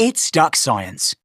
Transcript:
It's duck science.